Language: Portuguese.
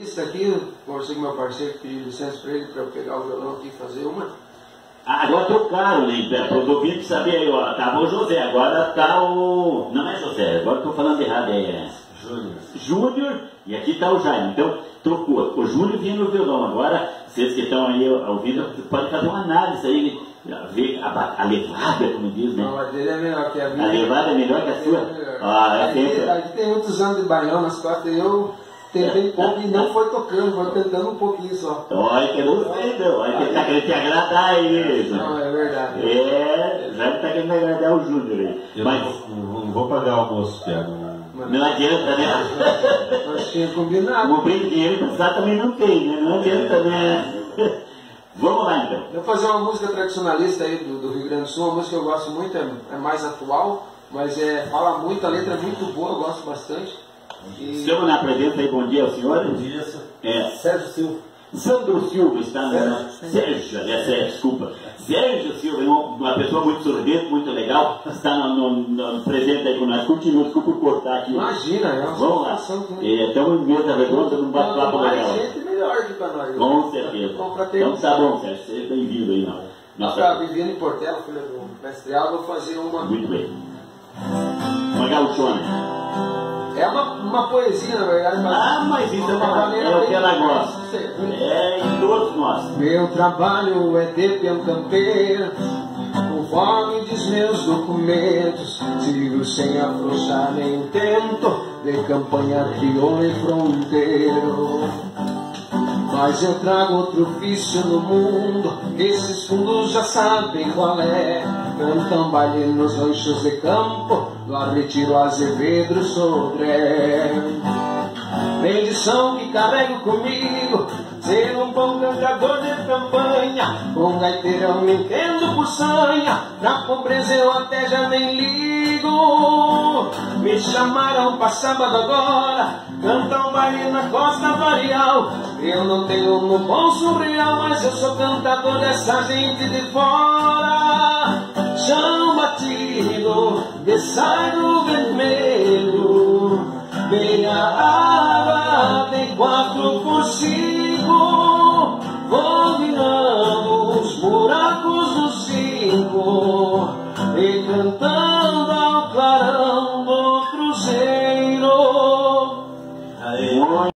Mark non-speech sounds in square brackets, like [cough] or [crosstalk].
Isso aqui, conversei com meu parceiro, pedi licença para ele para eu pegar o violão aqui e fazer uma. Ah, agora trocaram, né? Para os ouvintes saberem aí, ó. Tava o José, agora tá o. Não é José, agora estou falando errado, é. Júnior. Júnior, e aqui está o Jaime. Então, trocou. O Júnior vinha no violão. Agora, vocês que estão aí ouvindo, podem fazer uma análise aí, ver a, a levada, como diz, né? Não, a dele é melhor que a minha. A levada é melhor que a sua? Ah, é aqui, sempre. aqui tem muitos anos de baião nas costas eu tentei pouco e não foi tocando, foi tentando um pouquinho só. Olha que não sei, não. Olha que ele está querendo te agradar aí. Não, é verdade. É, já está querendo agradar o Júnior aí. Eu Mas não, não vou pagar o almoço, Thiago. não adianta, né? [laughs] Nós tínhamos combinado. O bem dinheiro passar também não tem, né? Não adianta, né? [laughs] Vamos lá então. Eu vou fazer uma música tradicionalista aí do, do Rio Grande do Sul, uma música que eu gosto muito, é, é mais atual, mas é, fala muito, a letra é muito boa, eu gosto bastante. E... Chama na presença aí, bom dia ao senhor. Bom dia, senhor. É, Sérgio Silva. Sandro Silva está na. Sérgio, aliás, Sérgio, desculpa. Sérgio Silva, é uma, pessoa muito sorridente, muito legal, está no, no, no presente aí com nós. Continua, desculpa por cortar aqui. Imagina, é uma Vamos lá. que... É, Estamos em mesa redonda, num bate-papo mais legal. gente melhor aqui pra nós. Com certeza. Bom, pra ter Então tá bom, Sérgio, seja bem-vindo aí. Não. Nossa, Nossa, Viviane Portela, filha do mestre Alba, vou fazer uma. muito bem. Uma gauchona. É uma, uma poesia, na verdade. mas- Ah, mas isso é, uma, é o que ela gosta. É em todos nós. Meu trabalho é de campeiro, conforme diz meus documentos. Sigo sem afrouxar nem tento, de campanha crioulo e fronteiro. Mas eu trago outro ofício no mundo, esses fundos já sabem qual é. Cantam baile nos ranchos de campo, lá retiro Azevedo Sodré. Bendição que carrego comigo, ser um bom cangador de campanha, com gaiteirão me entendo por sanha, na pobreza eu até já nem ligo. Me chamaram pra sábado agora, cantar um baile na costa varial. Eu não tenho no bolso real, mas eu sou cantador dessa gente de fora. Chão batido, desaio vermelho, meia água, tem quatro por Vou virando os buracos do cinco, e cantando.